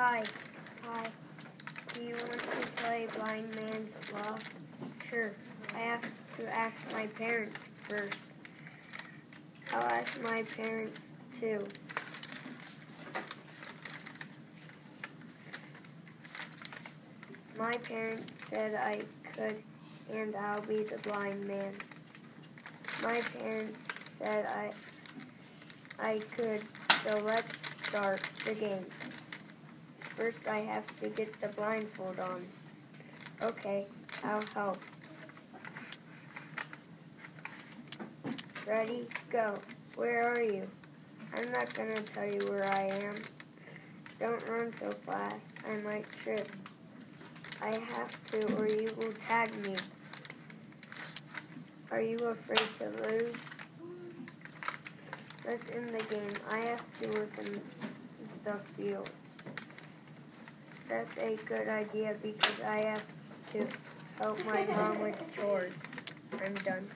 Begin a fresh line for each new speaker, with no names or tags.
Hi. Hi. Do you want to play blind man's law? Sure. I have to ask my parents first. I'll ask my parents too. My parents said I could and I'll be the blind man. My parents said I I could, so let's start the game. First I have to get the blindfold on. Okay, I'll help. Ready? Go. Where are you? I'm not gonna tell you where I am. Don't run so fast. I might trip. I have to or you will tag me. Are you afraid to lose? Let's end the game. I have to work in the fields. That's a good idea because I have to help my mom with chores. I'm done.